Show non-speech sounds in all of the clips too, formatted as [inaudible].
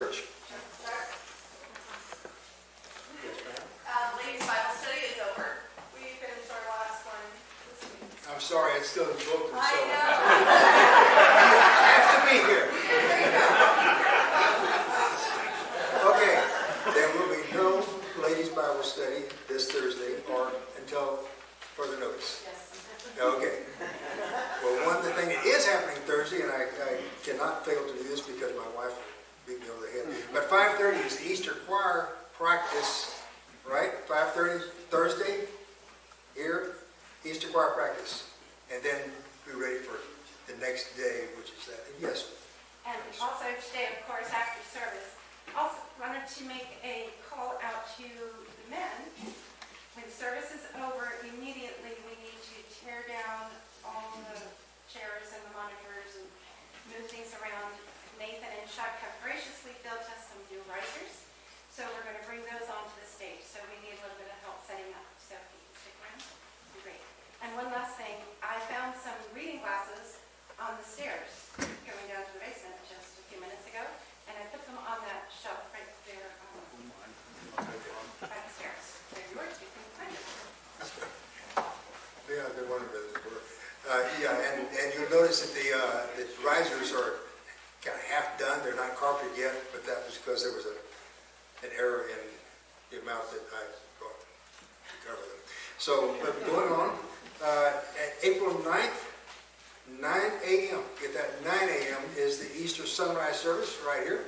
I'm sorry, it's still in the book, I I [laughs] have to be here. Okay, there will be no ladies Bible study this Thursday or until further notice. know. Yes. Okay. Well, one the thing that is happening Thursday, and I, I cannot fail to do this because my wife beat me over the head. But 5:30 is the Easter choir practice, right? 5:30 Thursday here, Easter choir practice, and then be ready for the next day, which is that. Yes. And also today, of course, after service, also wanted to make a call out to the men. When service is over, immediately we need to tear down all the chairs and the monitors and move things around. Nathan and Chuck have graciously built us some new risers, so we're going to bring those onto the stage. So we need a little bit of help setting up, so if you can stick around, it'd be great. And one last thing, I found some reading glasses on the stairs going down to the basement just a few minutes ago, and I put them on that shelf right there um, by the stairs. They're yours, you can find them. Yeah, they're one of those. Uh, yeah, and, and you'll notice that the, uh, the risers are kind of half done. They're not carpeted yet, but that was because there was a, an error in the amount that I brought to cover them. So, but going on, uh, at April 9th, 9 a.m., get that, 9 a.m. is the Easter sunrise service right here.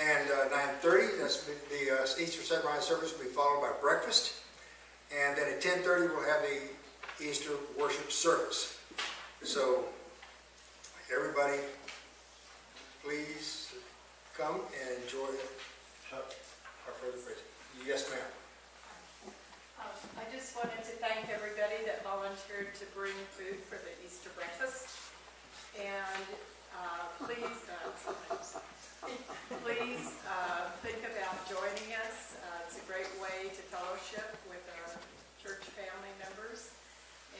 And uh, 9:30, that's the the, uh, Easter sunrise service will be followed by breakfast. And then at 10:30, we'll have the Easter worship service. So, everybody, please come and enjoy our further praise. Yes, ma'am. Um, I just wanted to thank everybody that volunteered to bring food for the Easter breakfast. And uh, please, uh, please uh, think about joining us. Uh, It's a great way to fellowship with our church family members.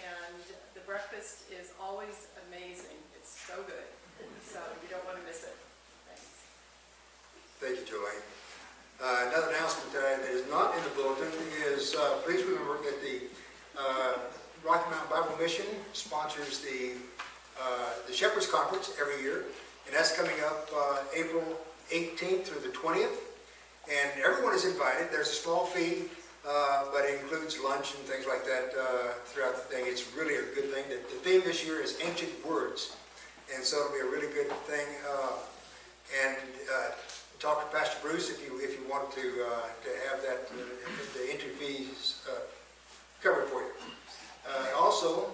And the breakfast is always amazing. It's so good. So you don't want to miss it. Thanks. Thank you, Joanne. Uh, Another announcement today that is not in the bulletin is, uh, please remember that the uh, Rocky Mountain Bible Mission sponsors the, uh, the Shepherd's Conference every year, and that's coming up uh, April 18th through the 20th. And everyone is invited. There's a small fee, uh, but it includes lunch and things like that throughout the thing. It's really a good thing. The the theme this year is ancient words, and so it'll be a really good thing. And talk to Pastor Bruce if you, if you want to, uh, to have that, uh, the entry fees uh, covered for you. Uh, Also,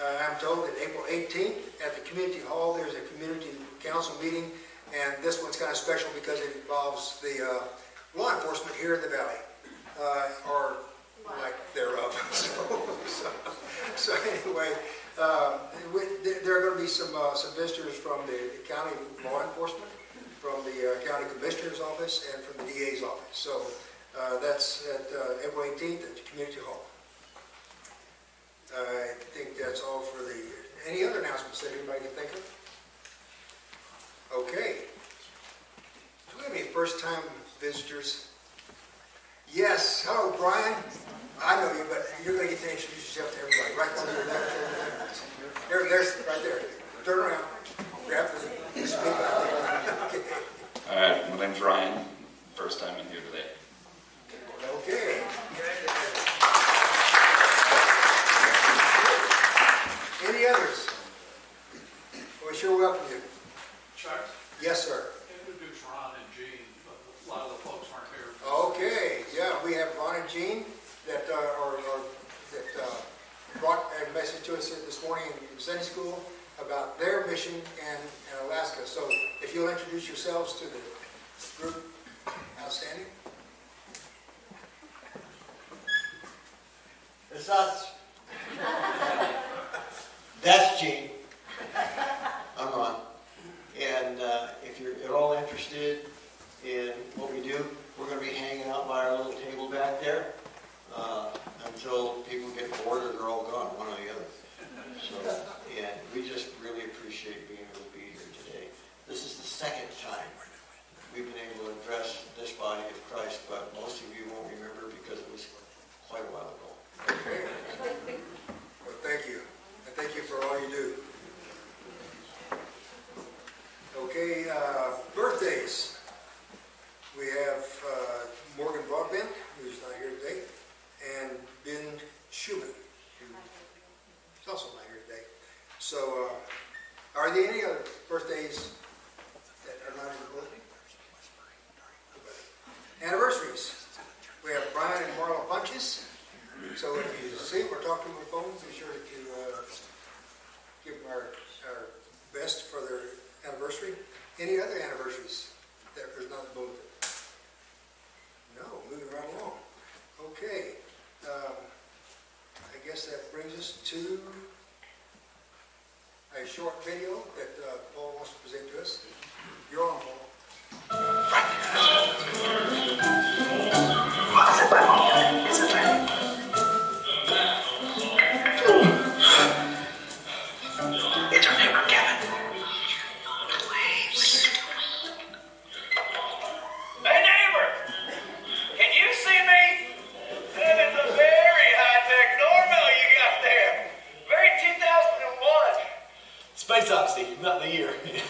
uh, I'm told that April 18th at the Community Hall, there's a community council meeting, and this one's kind of special because it involves the uh, law enforcement here in the valley, or like thereof. [laughs] So, so- so anyway, there are going to be some, some visitors from the county law enforcement, from the uh, county commissioner's office, and from the DA's office. So uh, that's at uh, April 18th at the community hall. I think that's all for the, any other announcements that anybody can think of? Okay. Do we have any first-time visitors? Yes, hello, Brian. I know you, but you're going to get to introduce yourself to everybody. Right down there, there, there's, right there. Turn around, grab the, speak All right, my name's Ryan. First time in here today. Okay. Any others? We sure welcome you. Chuck, Yes, sir. introduce Ron and Jean, but a lot of the folks aren't here. Okay, yeah, we have Ron and Jean that uh, are, are- that uh, brought a message to us this morning in Sunday school about their mission in in Alaska. So if you'll introduce yourselves to the group, outstanding. It's us. That's Jean. I'm Ron. And uh, if you're at all interested in what we do, second time we've been able to address this body of Christ, but most of you won't remember because it was quite a while ago. Well, thank you. And thank you for all you do. Okay, uh, birthdays. We have uh, Morgan Broadbent, who's not here today, and Ben Schuman, who's also not here today. So, uh, are there any other birthdays Anniversaries. We have Brian and Marla Bunches. So if you see or talk to them on the phone, be sure to uh, give them our, our best for their anniversary. Any other anniversaries that was not voted? No, moving right along. Okay. Um, I guess that brings us to a short video that uh, Paul wants to present to us. You're on, 2001. Space Odyssey, not the year. [laughs]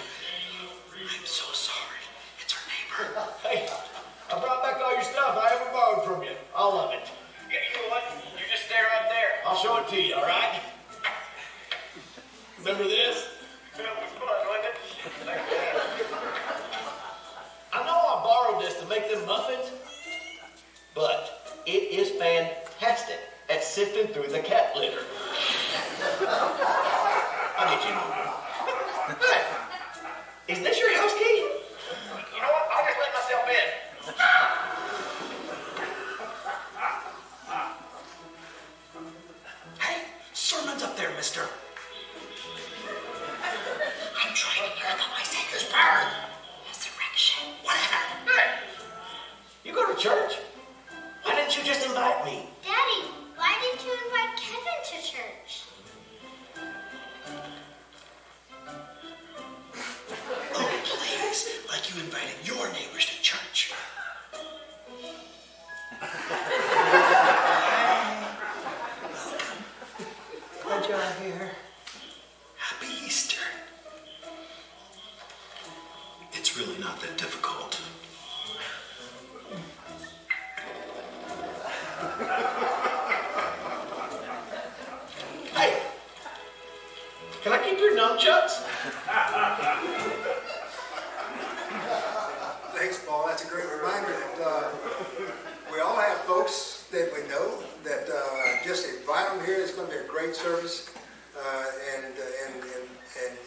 service, uh, and, and and and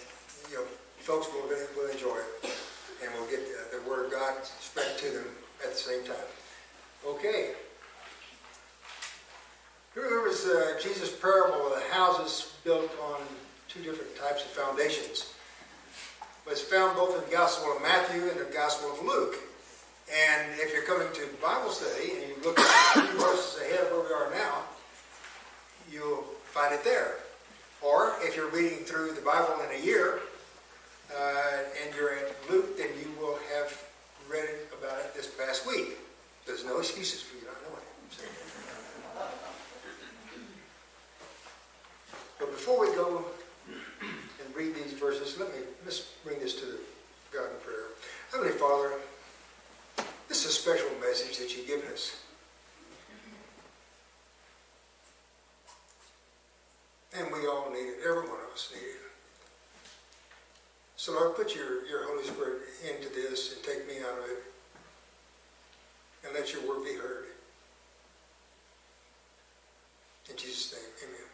you know, folks will will enjoy it, and we'll get the, the word of God spread to them at the same time. Okay. Who remembers uh, Jesus' parable of the houses built on two different types of foundations? But it's found both in the Gospel of Matthew and the Gospel of Luke. And if you're coming to Bible study and you look at a few verses ahead of where we are now, you'll find it there. Or if you're reading through the Bible in a year uh, and you're at Luke, then you will have read about it this past week. There's no excuses for you not knowing it. So- But before we go and read these verses, let me let's bring this to God in prayer. Heavenly Father, this is a special message that you've given us. And we all need it. Every one of us need it. So Lord, put your, your Holy Spirit into this and take me out of it. And let your word be heard. In Jesus' name, amen.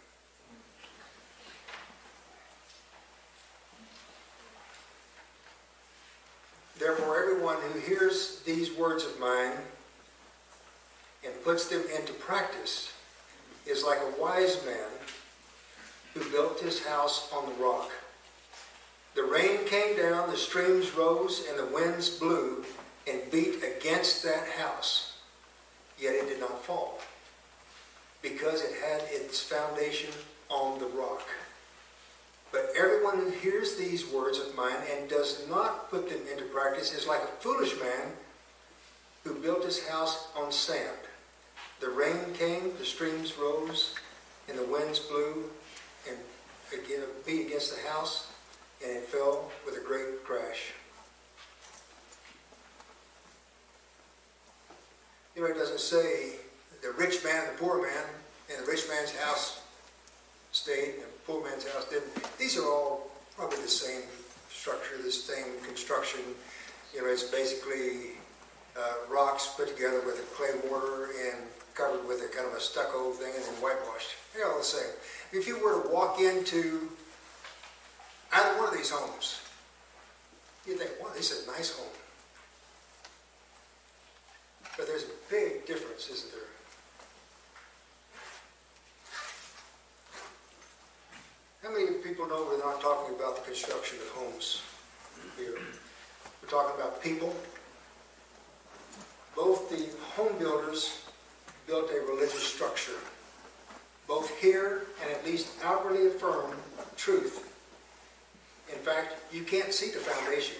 Therefore, everyone who hears these words of mine and puts them into practice is like a wise man who built his house on the rock. The rain came down, the streams rose, and the winds blew and beat against that house, yet it did not fall, because it had its foundation on the rock. But everyone who hears these words of mine and does not put them into practice is like a foolish man who built his house on sand. The rain came, the streams rose, and the winds blew and again beat against the house, and it fell with a great crash. You know, it doesn't say the rich man, the poor man, and the rich man's house stayed, and the poor man's house didn't. These are all probably the same structure, the same construction. You know, it's basically uh, rocks put together with a clay mortar and covered with a kind of a stucco thing and then whitewashed. They're all the same. If you were to walk into either one of these homes, you'd think, wow, this is a nice home. But there's a big difference, isn't there? How many people know we're not talking about the construction of homes here? We're talking about people. Both the home builders built a religious structure. Both here and at least outwardly affirm truth. In fact, you can't see the foundation.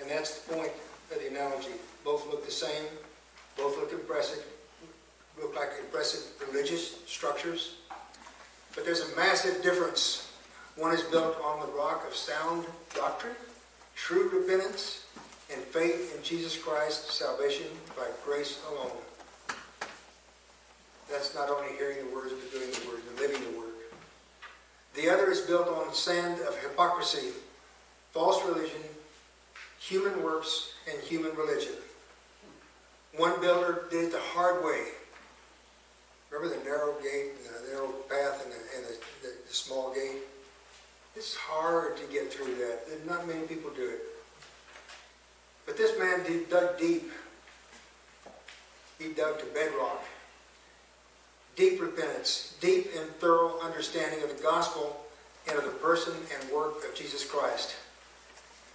And that's the point of the analogy. Both look the same, both look impressive, look like impressive religious structures. But there's a massive difference. One is built on the rock of sound doctrine, true repentance, and faith in Jesus Christ, salvation by grace alone. That's not only hearing the words, but doing the words and living the word. The other is built on sand of hypocrisy, false religion, human works, and human religion. One builder did it the hard way. Remember the narrow gate, the narrow path, and the, and the, the, the small gate? It's hard to get through that. Not many people do it. But this man dug deep. He dug to bedrock. Deep repentance, deep and thorough understanding of the gospel and of the person and work of Jesus Christ.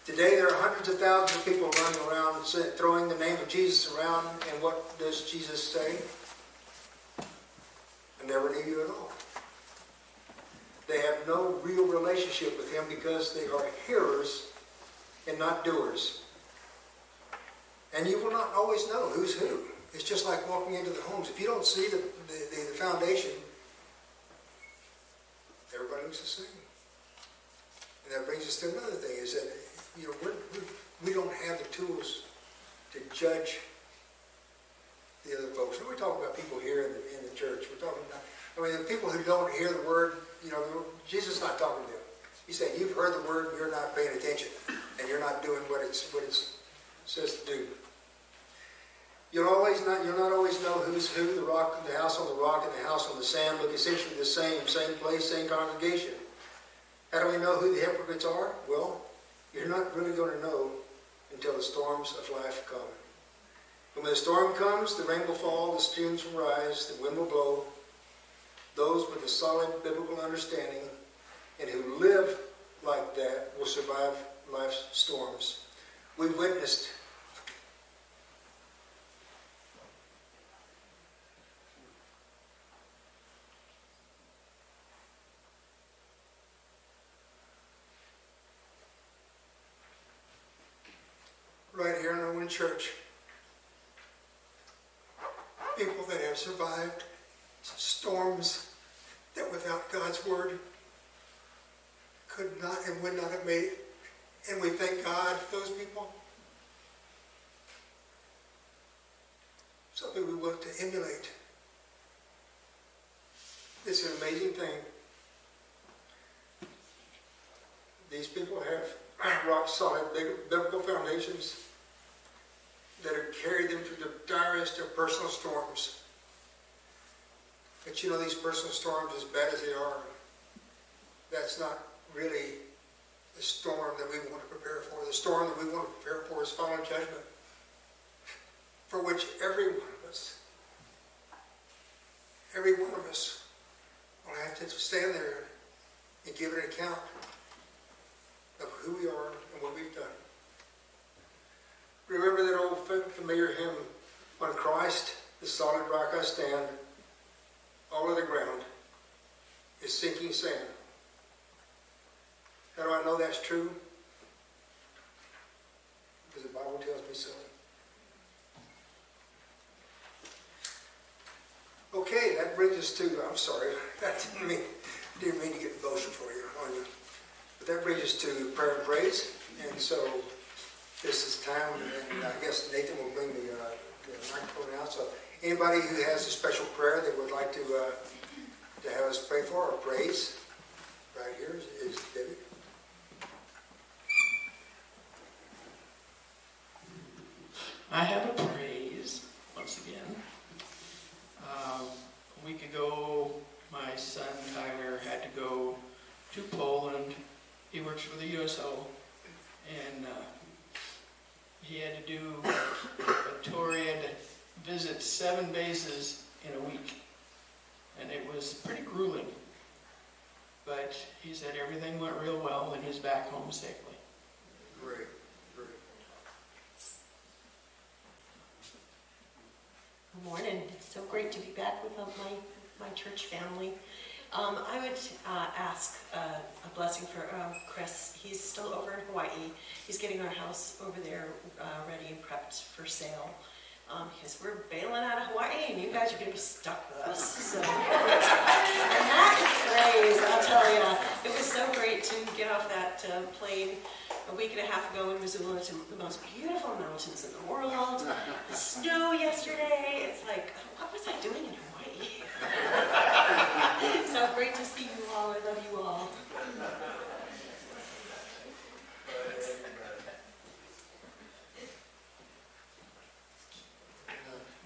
Today there are hundreds of thousands of people running around throwing the name of Jesus around, and what does Jesus say? I never knew you at all. They have no real relationship with him because they are hearers and not doers. And you will not always know who's who. It's just like walking into the homes. If you don't see the, the, the, the foundation, everybody looks the same. And that brings us to another thing, is that, you know, we're, we're, we don't have the tools to judge the other folks. And we're talking about people here in the, in the church. We're talking about, I mean, the people who don't hear the word, you know, Jesus is not talking to them. He's saying, you've heard the word, and you're not paying attention, and you're not doing what it's what it says to do. You'll always not, you'll not always know who's who. The rock, the house on the rock, and the house on the sand look essentially the same, same place, same congregation. How do we know who the hypocrites are? Well, you're not really going to know until the storms of life come. And when the storm comes, the rain will fall, the streams will rise, the wind will blow. Those with a solid biblical understanding and who live like that will survive life's storms. We've witnessed right here in Owen Church. People that have survived storms that without God's word could not and would not have made it. And we thank God for those people. Something we want to emulate. It's an amazing thing. These people have [clears throat] rock solid biblical foundations that have carried them through the direst of personal storms. But you know, these personal storms, as bad as they are, that's not really the storm that we want to prepare for. The storm that we want to prepare for is final judgment, for which every one of us, every one of us will have to stand there and give an account of who we are and what we've done. Remember that old familiar hymn, On Christ, the solid rock I stand, all of the ground is sinking sand. How do I know that's true? Because the Bible tells me so. Okay, that brings us to, I'm sorry, [laughs] that didn't mean, didn't mean to get emotional for you, on you. But that brings us to prayer and praise. And so this is time, and I guess Nathan will bring the, uh, the microphone out. So anybody who has a special prayer that would like to uh, to have us pray for or praise, right here is, is David. I have a praise once again. Um, a week ago, my son Tyler had to go to Poland. He works for the USO, and uh, he had to do a tour. He had to visit seven bases in a week, and it was pretty grueling. But he said everything went real well, and he's back home safely. Great, great. Good morning. It's so great to be back with my, my church family. Um, I would uh, ask uh, a blessing for uh, Chris. He's still over in Hawaii. He's getting our house over there uh, ready and prepped for sale. Um, because we're bailing out of Hawaii and you guys are going to be stuck with us. So, [laughs] and that is praise, I'll tell you. It was so great to get off that uh, plane a week and a half ago in Missoula to the most beautiful mountains in the world. The [laughs] snow yesterday. It's like, what was I doing in Hawaii? So great to see you all. I love you all.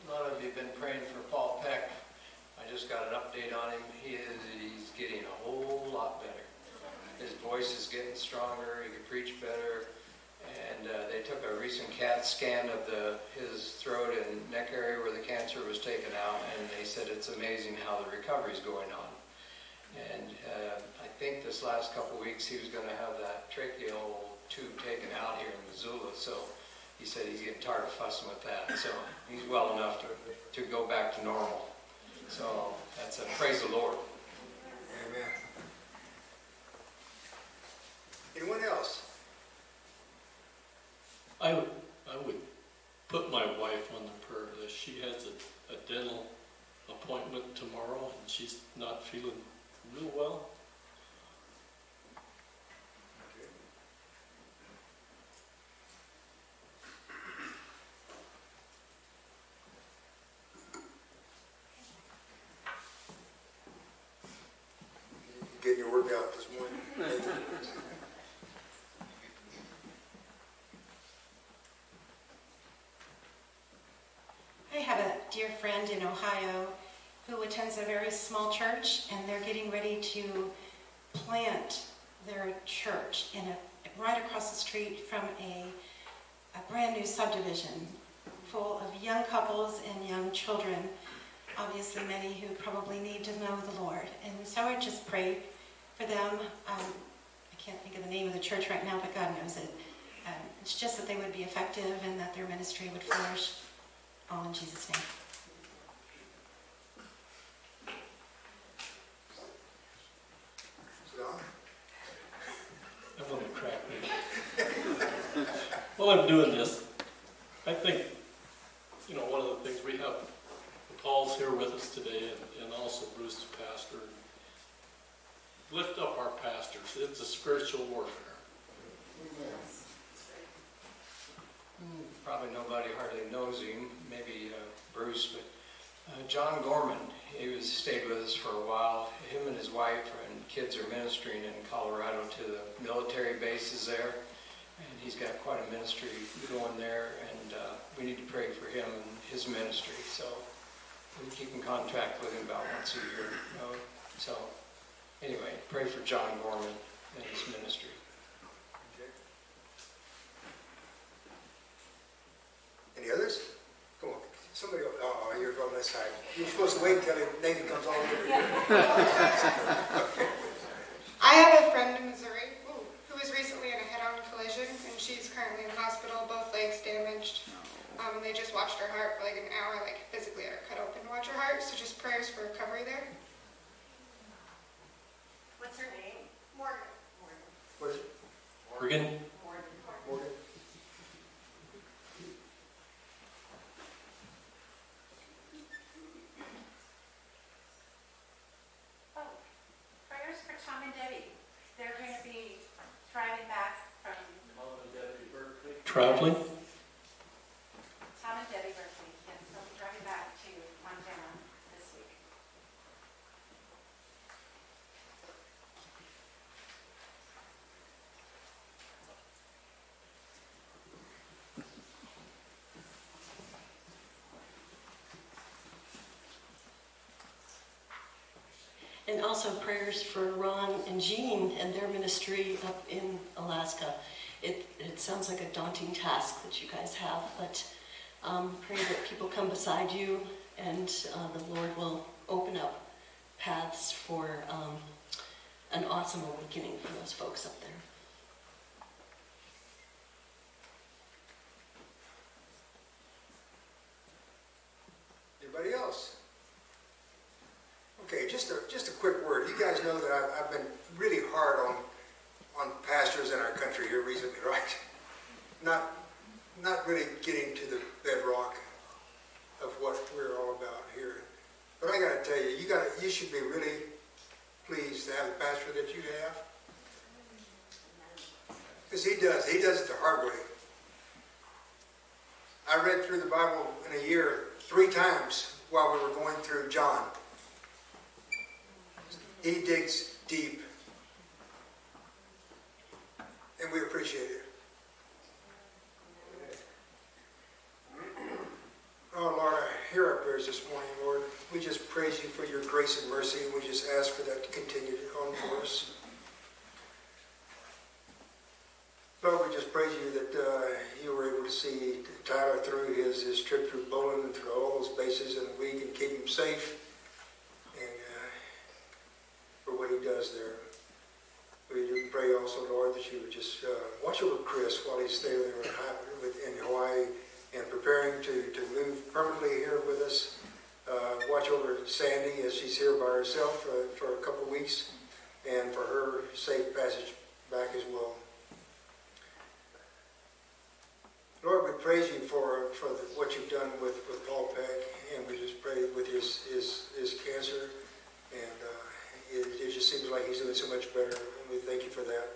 A lot of you have been praying for Paul Peck. I just got an update on him. He is, he's getting a whole lot better. His voice is getting stronger, he can preach better. And uh, they took a recent CAT scan of the, his throat and neck area where the cancer was taken out, and they said it's amazing how the recovery is going on. And uh, I think this last couple weeks, he was gonna have that tracheal tube taken out here in Missoula, so he said he's getting tired of fussing with that, so he's well enough to, to go back to normal. So that's a praise the Lord. Amen. Anyone else? I would, I would put my wife on the prayer list. She has a, a dental appointment tomorrow and she's not feeling real well. Getting your workout this morning? I have a dear friend in Ohio who attends a very small church, and they're getting ready to plant their church in a, right across the street from a, a brand new subdivision full of young couples and young children, obviously many who probably need to know the Lord. And so I just pray for them. Um, I can't think of the name of the church right now, but God knows it. Um, it's just that they would be effective and that their ministry would flourish. All in Jesus' name. Sit down. I want to crack me. While I'm doing this, I think, you know, one of the things we have, Paul's here with us today and, and also Bruce the pastor. Lift up our pastors. It's a spiritual warfare. Yes. Probably nobody hardly knows him, maybe uh, Bruce, but uh, John Gorman, he was, stayed with us for a while. Him and his wife and kids are ministering in Colorado to the military bases there. And he's got quite a ministry going there, and uh, we need to pray for him and his ministry. So we keep in contact with him about once a year. You know? So anyway, pray for John Gorman and his ministry. Okay. Any others? Come on, somebody, oh, you're on this side. You're supposed to wait until Nathan comes all over here. [laughs] I have a friend in Missouri who was recently in a head-on collision, and she's currently in the hospital, both legs damaged. Um, and they just watched her heart for like an hour, like physically had her cut open to watch her heart. So just prayers for recovery there. What's her name? Morgan. What is? Morgan? Morgan? Oh, prayers for Tom and Debbie. They're going to be driving back from Traveling? Tom and Debbie Berkeley. Yes, they'll be driving back to Montana this week. And also prayers for Ron and Jean and their ministry up in Alaska. It, it sounds like a daunting task that you guys have, but um, pray that people come beside you and uh, the Lord will open up paths for um, an awesome awakening for those folks up there. Anybody else? Okay, just a, just a quick word. You guys know that I've, I've been really hard on, on pastors in our country here recently, [laughs] right? Not, not really getting to the bedrock of what we're all about here. But I gotta tell you, you gotta, you should be really pleased to have the pastor that you have. Because he does, he does it the hard way. I read through the Bible in a year three times while we were going through John. He digs deep. And we appreciate it. Oh, Lord, hear our prayers this morning, Lord. We just praise you for your grace and mercy, and we just ask for that to continue on for us. Lord, we just praise you that uh, you were able to see Tyler through his, his trip through Poland and through all those bases in a week and keep him safe and uh, for what he does there. We do pray also, Lord, that you would just uh, watch over Chris while he's staying in Hawaii and preparing to, to move permanently here with us. Uh, watch over Sandy as she's here by herself uh, for a couple of weeks and for her safe passage back as well. Lord, we praise you for, for the, what you've done with, with Paul Peck, and we just pray with his, his, his cancer, and uh, it, it just seems like he's doing so much better, and we thank you for that.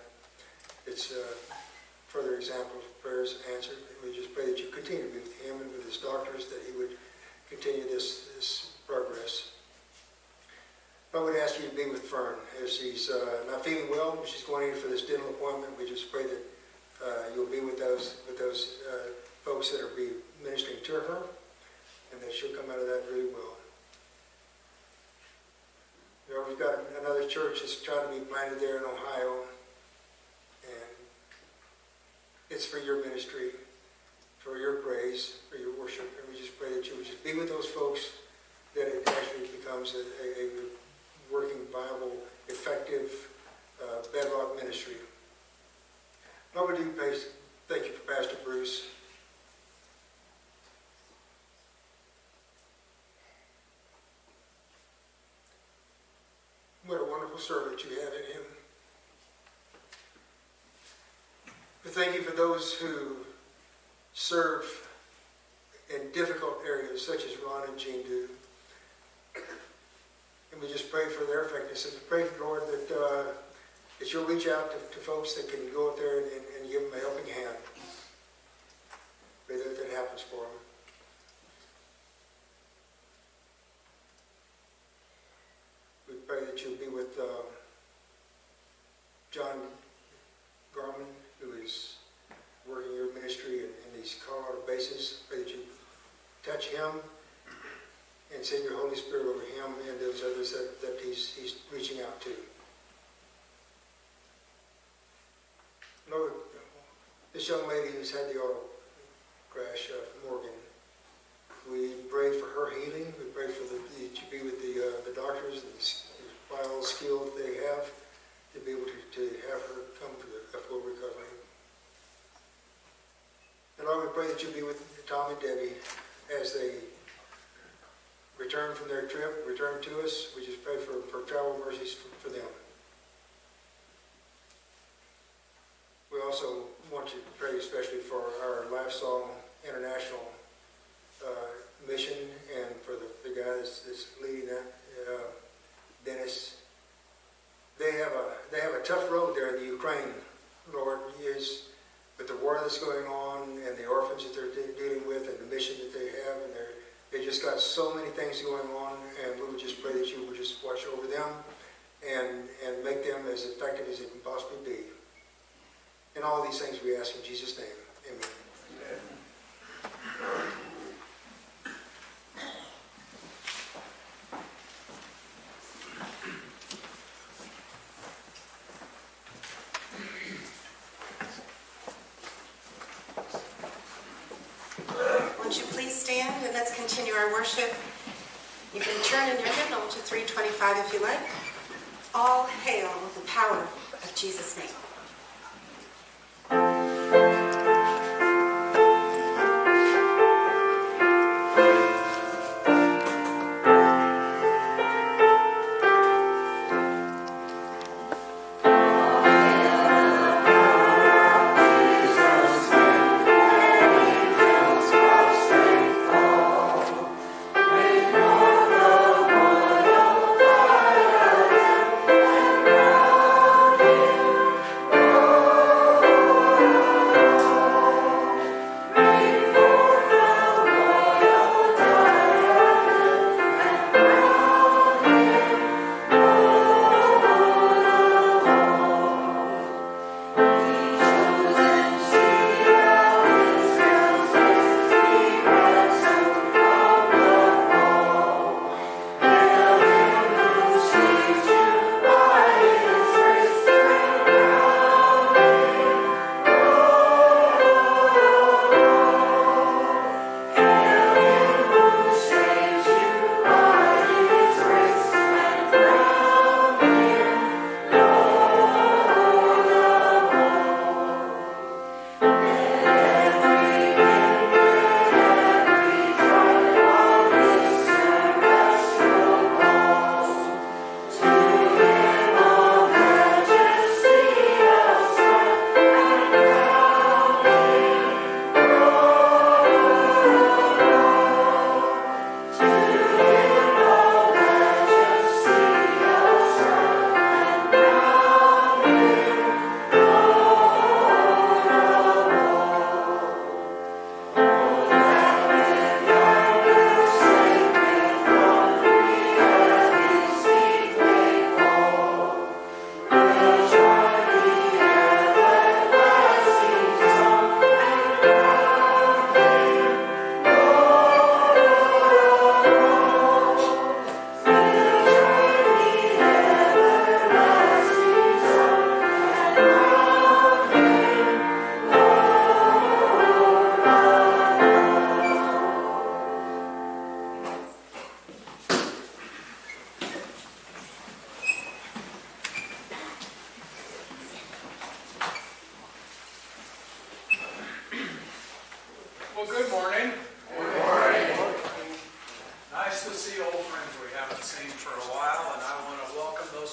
It's a further example of prayers answered. We just pray that you continue to be with him and with his doctors, that he would continue this, this progress. I would ask you to be with Fern as she's uh, not feeling well. She's going in for this dental appointment. We just pray that uh, you'll be with those with those uh, folks that are be ministering to her, and that she'll come out of that really well. You know, we've got another church that's trying to be planted there in Ohio, and it's for your ministry, for your praise, for your worship, and we just pray that you would just be with those folks, that it actually becomes a, a, a working, viable, effective uh, bedrock ministry. Lord, we thank you for Pastor Bruce. Servant you have in him. We thank you for those who serve in difficult areas, such as Ron and Jean do. And we just pray for their effectiveness. And pray, Lord, that uh, that you'll reach out to, to folks that can go out there and, and, give them a helping hand. Pray that that happens for them. We pray that you'll be with uh, John Garman, who is working your ministry in, in these Colorado bases. Pray that you touch him and send your Holy Spirit over him and those others that, that he's, he's reaching out to. Lord, this young lady who's had the auto crash, uh, Morgan, we pray for her healing. We pray for the, the to be with the, uh, the doctors and by the skill that they have to be able to, to have her come to a full recovery. And Lord, we pray that you be with Tom and Debbie as they return from their trip, return to us. We just pray for, for travel mercies for, for them. We also want to pray especially for our Lifesong International uh, mission and for the, the guy that's, that's leading that, uh, Dennis. They have a they have a tough road there in the Ukraine, Lord, is with the war that's going on and the orphans that they're de dealing with and the mission that they have and they're they just got so many things going on and we would just pray that you would just watch over them and and make them as effective as they can possibly be. And all these things we ask in Jesus' name. Amen. Let's continue our worship. You can turn in your hymnal to 325 if you like. All hail the power of Jesus'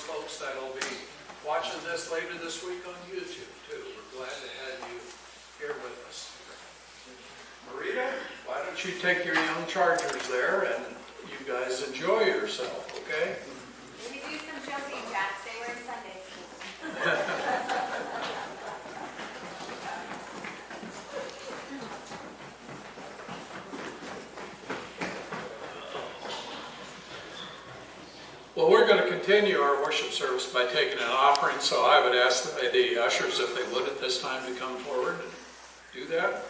folks that'll be watching this later this week on YouTube, too. We're glad to have you here with us. Marita, why don't you take your young chargers there, and you guys enjoy yourself, okay? Maybe do some jumping jacks, they were in Sunday school. Well, we're going to continue our worship service by taking an offering, so I would ask the the ushers if they would at this time to come forward and do that.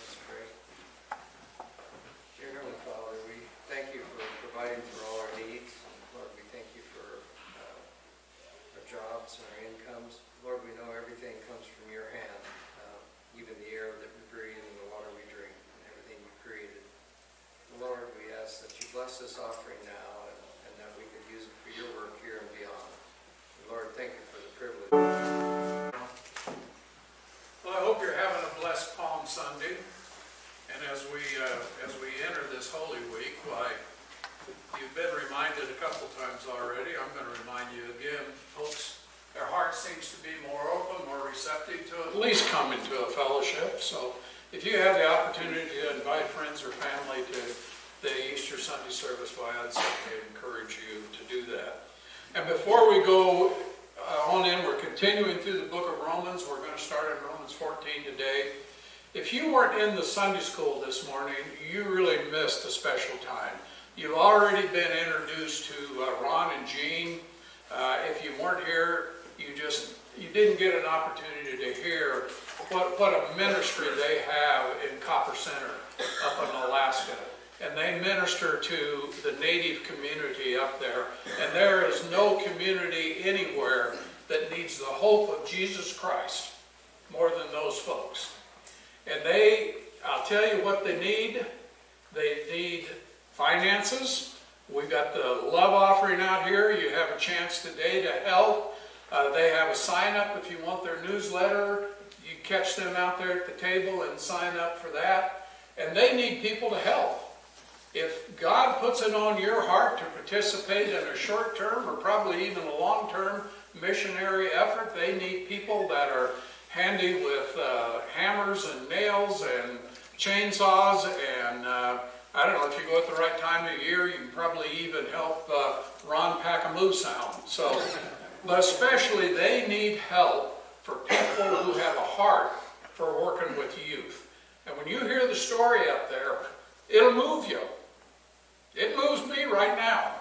That's great. Dear Heavenly Father, we thank you for providing for all our needs. Lord, we thank you for uh, our jobs and our incomes. Lord, we know everything comes from your hand, uh, even the air that we breathe and the water we drink and everything you created. Lord, we ask that you bless this offering now and and that we could use it for your work here and beyond. Lord, thank you for the privilege. Well, I hope you're having a blessed Palm Sunday. And as we, uh, as we enter this Holy Week, why, you've been reminded a couple times already, I'm going to remind you again, folks, their heart seems to be more open, more receptive to at least coming to a fellowship. So if you have the opportunity to invite friends or family to the Easter Sunday service, why, I'd certainly encourage you to do that. And before we go uh, on in, we're continuing through the book of Romans. We're going to start in Romans 14 today. If you weren't in the Sunday school this morning, you really missed a special time. You've already been introduced to uh, Ron and Jean. Uh, if you weren't here, you just you didn't get an opportunity to hear what, what a ministry they have in Copper Center up in Alaska. and they minister to the native community up there. And there is no community anywhere that needs the hope of Jesus Christ more than those folks. And they, I'll tell you what they need. They need finances. We've got the love offering out here. You have a chance today to help. Uh, they have a sign up if you want their newsletter. Catch them out there at the table and sign up for that. And they need people to help. If God puts it on your heart to participate in a short term or probably even a long term missionary effort, they need people that are handy with uh, hammers and nails and chainsaws and uh, I don't know, if you go at the right time of year, you can probably even help uh, Ron pack a moose out. So, but especially they need help for people who have a heart for working with youth. And when you hear the story up there, it'll move you. It moves me right now.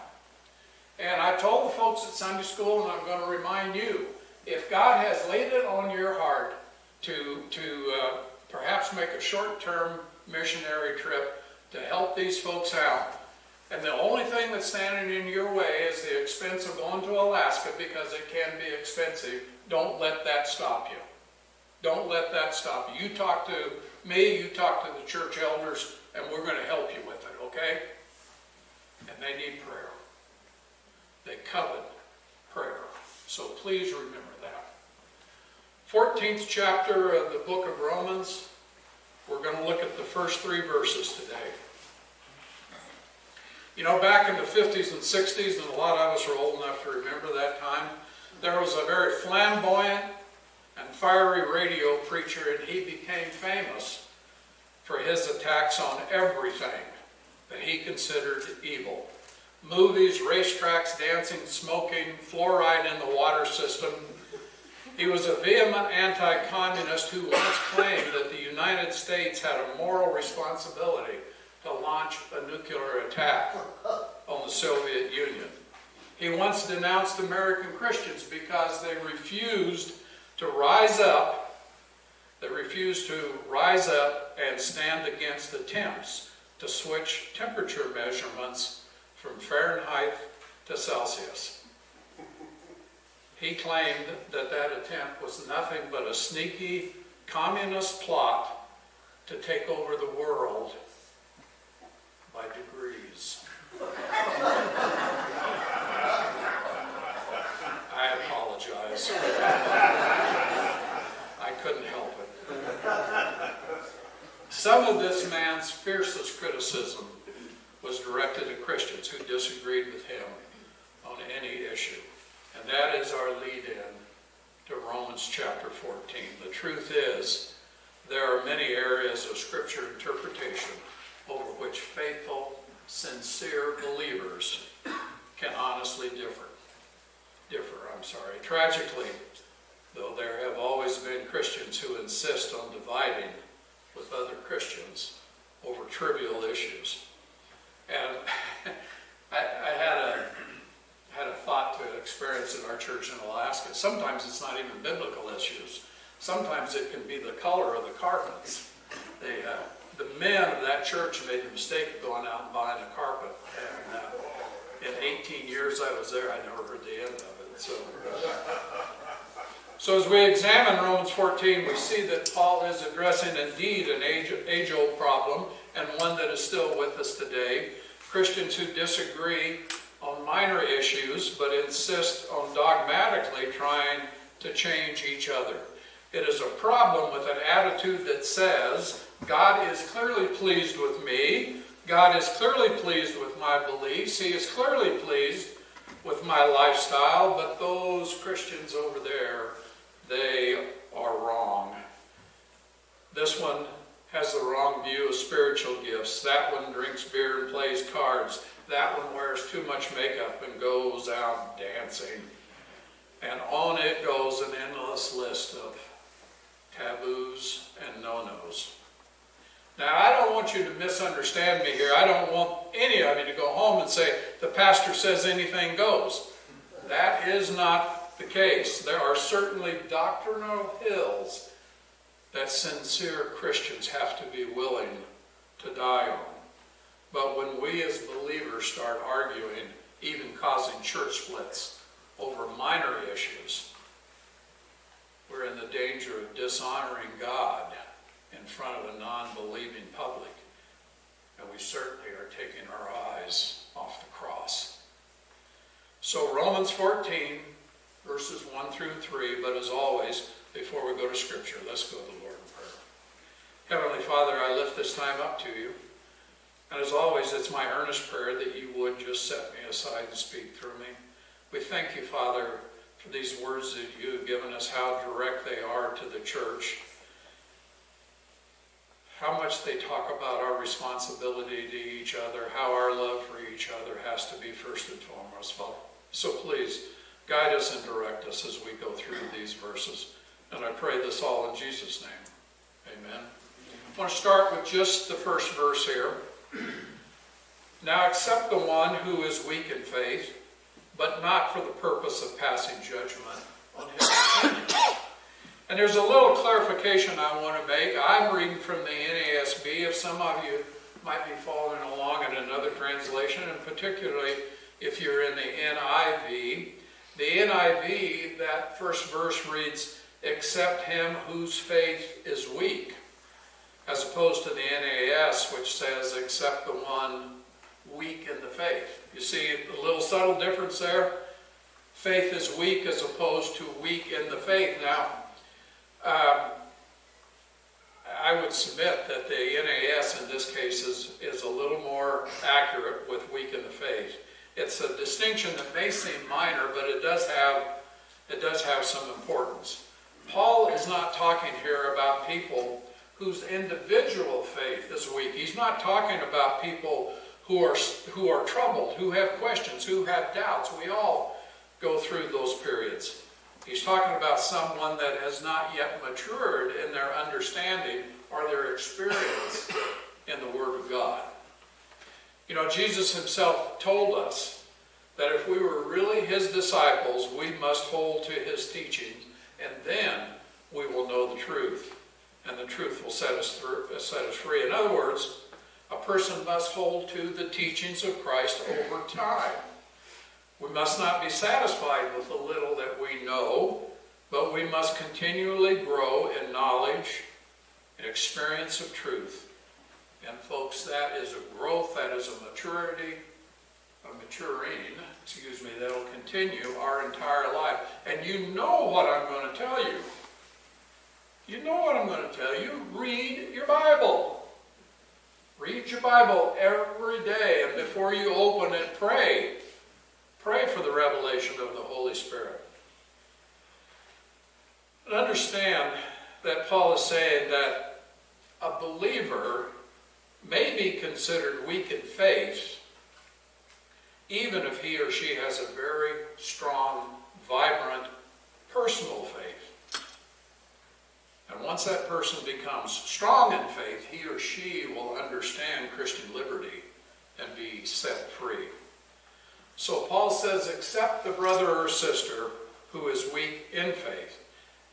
And I told the folks at Sunday school, and I'm going to remind you, if God has laid it on your heart to, to uh, perhaps make a short-term missionary trip to help these folks out, and the only thing that's standing in your way is the expense of going to Alaska because it can be expensive, don't let that stop you. Don't let that stop you. You talk to me, you talk to the church elders, and we're going to help you with it, okay? And they need prayer. They covet prayer. So please remember that. 14th chapter of the book of Romans. We're going to look at the first three verses today. You know, back in the 50s and 60s, and a lot of us are old enough to remember that time, there was a very flamboyant and fiery radio preacher, and he became famous for his attacks on everything that he considered evil. Movies, racetracks, dancing, smoking, fluoride in the water system. He was a vehement anti-communist who once claimed that the United States had a moral responsibility to launch a nuclear attack on the Soviet Union. He once denounced American Christians because they refused to rise up, they refused to rise up and stand against attempts to switch temperature measurements from Fahrenheit to Celsius. He claimed that that attempt was nothing but a sneaky communist plot to take over the world by degrees. I apologize. [laughs] I couldn't help it. Some of this man's fiercest criticism was directed at Christians who disagreed with him on any issue. And that is our lead-in to Romans chapter 14. The truth is, there are many areas of scripture interpretation over which faithful, sincere believers can honestly differ. Differ, I'm sorry. Tragically, though there have always been Christians who insist on dividing with other Christians over trivial issues. And [laughs] I, I, had a had a thought to an experience in our church in Alaska. Sometimes it's not even biblical issues. Sometimes it can be the color of the carpets. They, uh, the men of that church made the mistake of going out and buying a carpet. And uh, in 18 years I was there, I never heard the end of it. So, so as we examine Romans 14, we see that Paul is addressing indeed an age-old problem and one that is still with us today. Christians who disagree on minor issues but insist on dogmatically trying to change each other. It is a problem with an attitude that says, God is clearly pleased with me, God is clearly pleased with my beliefs, He is clearly pleased with my lifestyle, but those Christians over there, they are wrong. This one has the wrong view of spiritual gifts. That one drinks beer and plays cards. That one wears too much makeup and goes out dancing. And on it goes an endless list of taboos and no-nos. Now, I don't want you to misunderstand me here. I don't want any of you to go home and say, the pastor says anything goes. That is not the case. There are certainly doctrinal hills that sincere Christians have to be willing to die on. But when we as believers start arguing, even causing church splits over minor issues, we're in the danger of dishonoring God in front of a non-believing public. And we certainly are taking our eyes off the cross. So Romans 14, verses 1 through 3, but as always, before we go to Scripture, let's go to the Lord in prayer. Heavenly Father, I lift this time up to you. And as always, it's my earnest prayer that you would just set me aside and speak through me. We thank you, Father, for these words that you have given us, how direct they are to the church, how much they talk about our responsibility to each other, how our love for each other has to be first and foremost. So please, guide us and direct us as we go through these verses. And I pray this all in Jesus' name. Amen. I want to start with just the first verse here. [clears throat] Now accept the one who is weak in faith, but not for the purpose of passing judgment on his opinion. And there's a little clarification I want to make. I'm reading from the NASB. If some of you might be following along in another translation, and particularly if you're in the NIV, the NIV, that first verse reads, Accept him whose faith is weak, as opposed to the NAS, which says, Accept the one weak in the faith. You see a little subtle difference there? Faith is weak as opposed to weak in the faith. Now, um, I would submit that the NAS in this case is, is a little more accurate with weak in the faith. It's a distinction that may seem minor, but it does have, it does have some importance. Paul is not talking here about people whose individual faith is weak. He's not talking about people who are, who are troubled, who have questions, who have doubts. We all go through those periods. He's talking about someone that has not yet matured in their understanding or their experience in the Word of God. You know, Jesus himself told us that if we were really his disciples, we must hold to his teachings, and then we will know the truth, and the truth will set us, through, set us free. In other words, a person must hold to the teachings of Christ over time. We must not be satisfied with the little that we know, but we must continually grow in knowledge and experience of truth. And folks, that is a growth, that is a maturity, a maturing, excuse me, that will continue our entire life. And you know what I'm going to tell you. You know what I'm going to tell you. Read your Bible. Read your Bible every day, and before you open it, pray. Pray for the revelation of the Holy Spirit. And understand that Paul is saying that a believer may be considered weak in faith even if he or she has a very strong, vibrant, personal faith. And once that person becomes strong in faith, he or she will understand Christian liberty and be set free. So Paul says, accept the brother or sister who is weak in faith,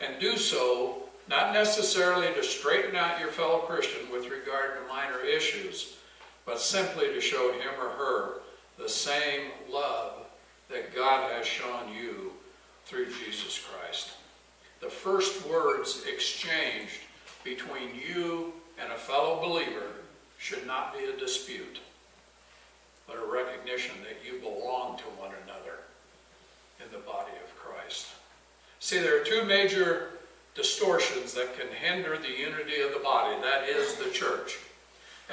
and do so not necessarily to straighten out your fellow Christian with regard to minor issues, but simply to show him or her the same love that God has shown you through Jesus Christ. The first words exchanged between you and a fellow believer should not be a dispute recognition that you belong to one another in the body of Christ. See, there are two major distortions that can hinder the unity of the body. That is the church.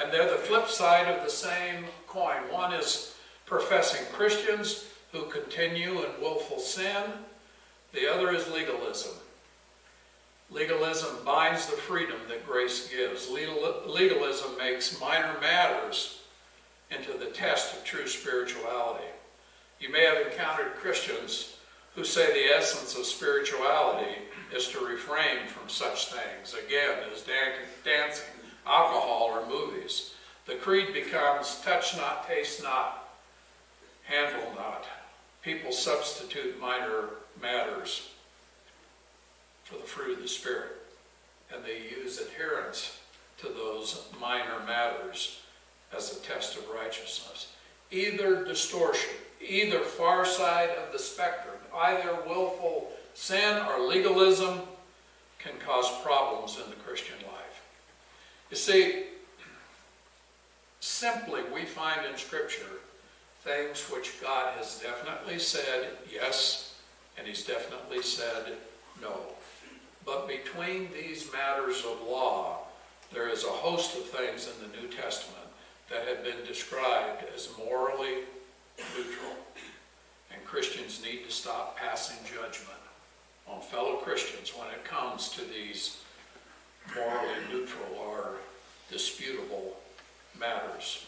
And they're the flip side of the same coin. One is professing Christians who continue in willful sin. The other is legalism. Legalism binds the freedom that grace gives. Legalism makes minor matters into the test of true spirituality. You may have encountered Christians who say the essence of spirituality is to refrain from such things, again, as dancing, alcohol, or movies. The creed becomes touch not, taste not, handle not. People substitute minor matters for the fruit of the Spirit, and they use adherence to those minor matters as a test of righteousness. Either distortion, either far side of the spectrum, either willful sin or legalism can cause problems in the Christian life. You see, simply we find in Scripture things which God has definitely said yes, and He's definitely said no. But between these matters of law, there is a host of things in the New Testament that have been described as morally neutral. And Christians need to stop passing judgment on fellow Christians when it comes to these morally neutral or disputable matters.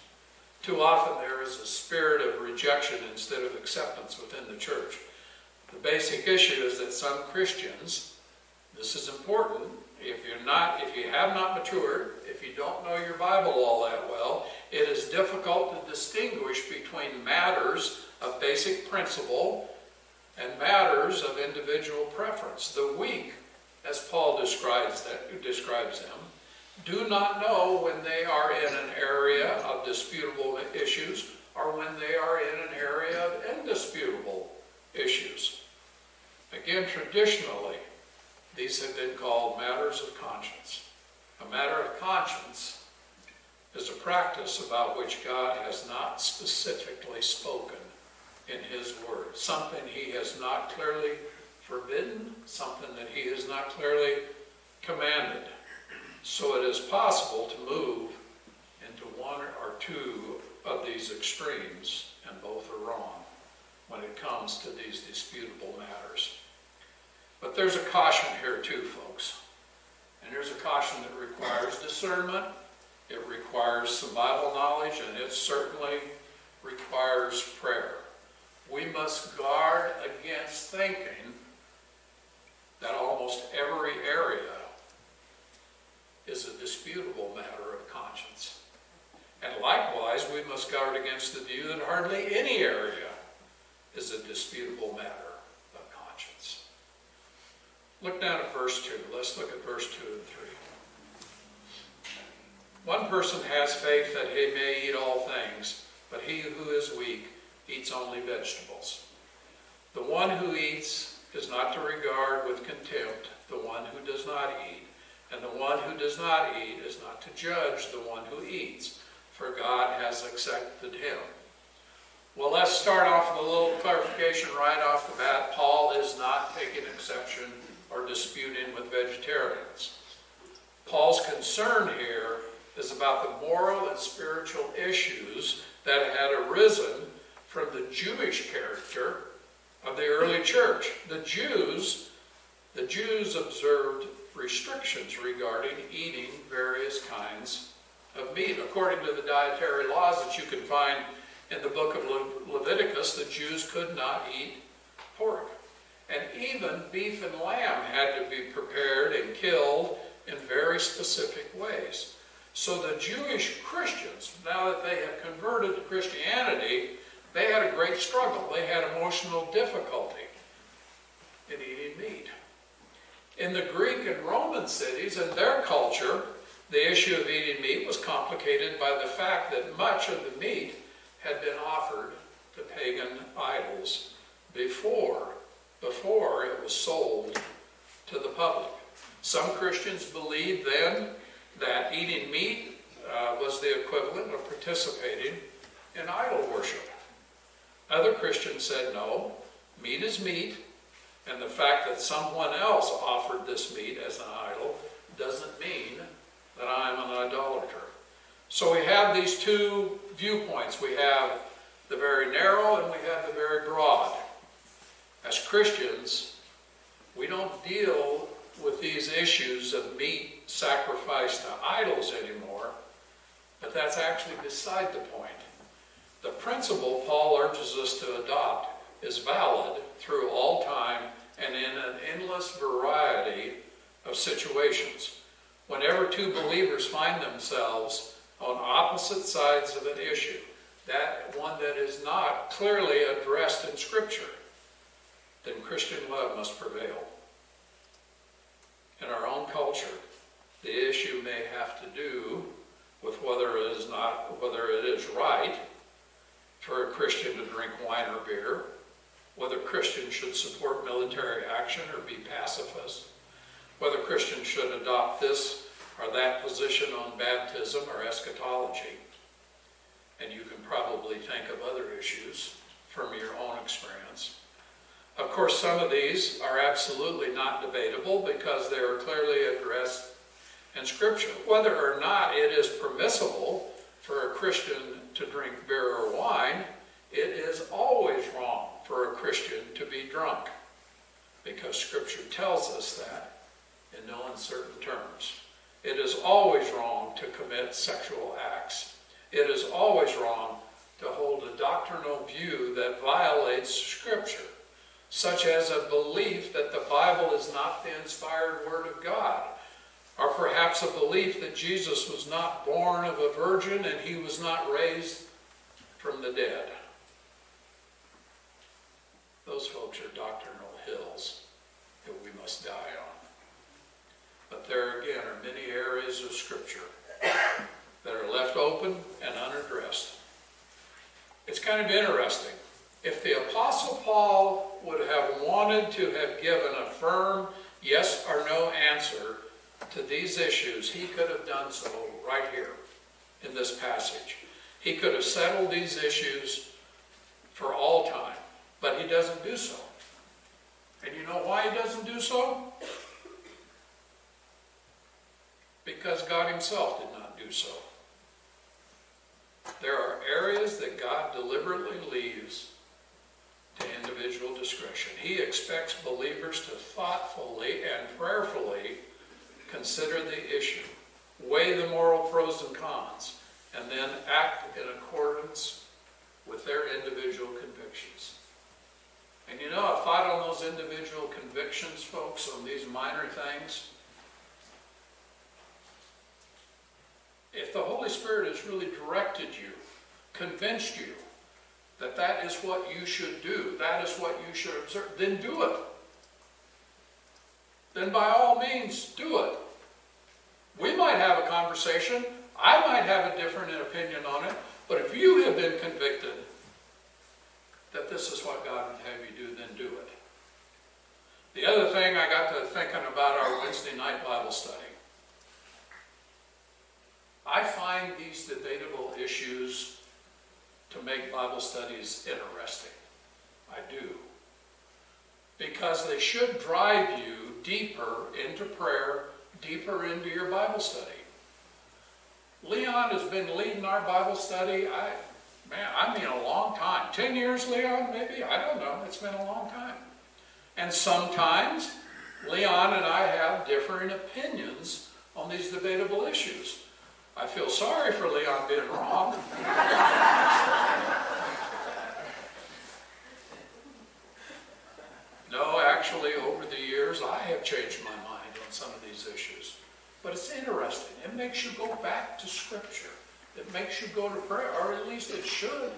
Too often there is a spirit of rejection instead of acceptance within the church. The basic issue is that some Christians, this is important, if you're not, if you have not matured, if you don't know your Bible all that well, it is difficult to distinguish between matters of basic principle and matters of individual preference. The weak, as Paul describes, that, describes them, do not know when they are in an area of disputable issues or when they are in an area of indisputable issues. Again, traditionally, these have been called matters of conscience. A matter of conscience is a practice about which God has not specifically spoken in His Word. Something He has not clearly forbidden, something that He has not clearly commanded. So it is possible to move into one or two of these extremes, and both are wrong when it comes to these disputable matters. But there's a caution here too, folks. And there's a caution that requires discernment, it requires some Bible knowledge, and it certainly requires prayer. We must guard against thinking that almost every area is a disputable matter of conscience. And likewise, we must guard against the view that hardly any area is a disputable matter of conscience. Look down at verse 2. Let's look at verse 2 and 3. One person has faith that he may eat all things, but he who is weak eats only vegetables. The one who eats is not to regard with contempt the one who does not eat, and the one who does not eat is not to judge the one who eats, for God has accepted him. Well, let's start off with a little clarification right off the bat. Paul is not taking exception or disputing with vegetarians. Paul's concern here is about the moral and spiritual issues that had arisen from the Jewish character of the early church. The Jews, the Jews observed restrictions regarding eating various kinds of meat. According to the dietary laws that you can find in the book of Le Leviticus, the Jews could not eat pork. And even beef and lamb had to be prepared and killed in very specific ways. So the Jewish Christians, now that they had converted to Christianity, they had a great struggle. They had emotional difficulty in eating meat. In the Greek and Roman cities and their culture, the issue of eating meat was complicated by the fact that much of the meat had been offered to pagan idols before, before it was sold to the public. Some Christians believed then that eating meat uh, was the equivalent of participating in idol worship. Other Christians said no, meat is meat, and the fact that someone else offered this meat as an idol doesn't mean that I'm an idolater. So we have these two viewpoints. We have the very narrow and we have the very broad. As Christians, we don't deal with these issues of meat sacrificed to idols anymore, but that's actually beside the point. The principle Paul urges us to adopt is valid through all time and in an endless variety of situations. Whenever two believers find themselves on opposite sides of an issue, that one that is not clearly addressed in Scripture, then Christian love must prevail. In our own culture, the issue may have to do with whether it is not, whether it is right for a Christian to drink wine or beer, whether Christians should support military action or be pacifists, whether Christians should adopt this or that position on baptism or eschatology. And you can probably think of other issues from your own experience. Of course, some of these are absolutely not debatable because they are clearly addressed in Scripture. Whether or not it is permissible for a Christian to drink beer or wine, it is always wrong for a Christian to be drunk because Scripture tells us that in no uncertain terms. It is always wrong to commit sexual acts. It is always wrong to hold a doctrinal view that violates Scripture such as a belief that the Bible is not the inspired Word of God, or perhaps a belief that Jesus was not born of a virgin and he was not raised from the dead. Those folks are doctrinal hills that we must die on. But there again are many areas of Scripture that are left open and unaddressed. It's kind of interesting. If the Apostle Paul would have wanted to have given a firm yes or no answer to these issues, he could have done so right here in this passage. He could have settled these issues for all time, but he doesn't do so. And you know why he doesn't do so? Because God himself did not do so. There are areas that God deliberately leaves to individual discretion. He expects believers to thoughtfully and prayerfully consider the issue, weigh the moral pros and cons, and then act in accordance with their individual convictions. And you know, I fight on those individual convictions, folks, on these minor things, if the Holy Spirit has really directed you, convinced you, that that is what you should do, that is what you should observe, then do it. Then by all means, do it. We might have a conversation, I might have a different opinion on it, but if you have been convicted that this is what God would have you do, then do it. The other thing I got to thinking about our Wednesday night Bible study. I find these debatable issues to make Bible studies interesting. I do. Because they should drive you deeper into prayer, deeper into your Bible study. Leon has been leading our Bible study, I, man, I mean a long time. Ten years, Leon, maybe? I don't know. It's been a long time. And sometimes Leon and I have differing opinions on these debatable issues. I feel sorry for Leon being wrong. [laughs] no, actually, over the years, I have changed my mind some of these issues. But it's interesting. It makes you go back to Scripture. It makes you go to prayer, or at least it should.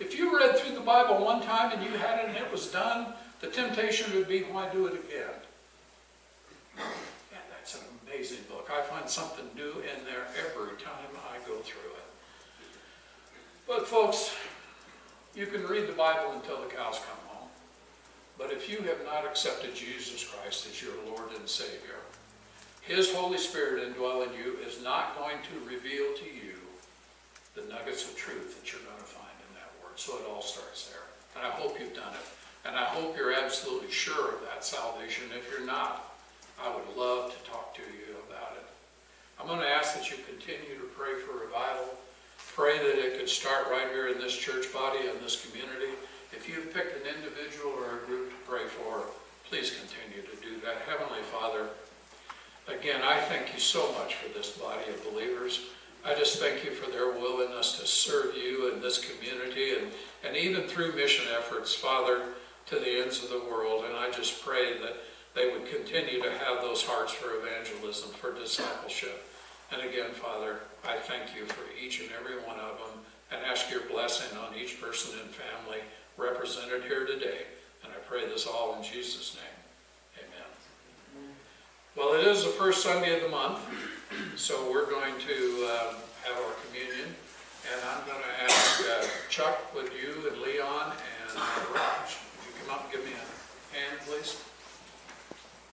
If you read through the Bible one time and you had it and it was done, the temptation would be, why do it again? And that's an amazing book. I find something new in there every time I go through it. But folks, you can read the Bible until the cows come home. But if you have not accepted Jesus Christ as your Lord and Savior, His Holy Spirit indwelling you is not going to reveal to you the nuggets of truth that you're going to find in that Word. So it all starts there. And I hope you've done it. And I hope you're absolutely sure of that salvation. If you're not, I would love to talk to you about it. I'm going to ask that you continue to pray for revival. Pray that it could start right here in this church body, in this community. If you've picked an individual or a group to pray for, please continue to do that. Heavenly Father, again, I thank you so much for this body of believers. I just thank you for their willingness to serve you in this community and, and even through mission efforts, Father, to the ends of the world. And I just pray that they would continue to have those hearts for evangelism, for discipleship. And again, Father, I thank you for each and every one of them and ask your blessing on each person and family represented here today. And I pray this all in Jesus' name. Well, it is the first Sunday of the month, so we're going to uh, have our communion. And I'm going to ask uh, Chuck, would you and Leon and uh, Raj, would you come up and give me a hand, please?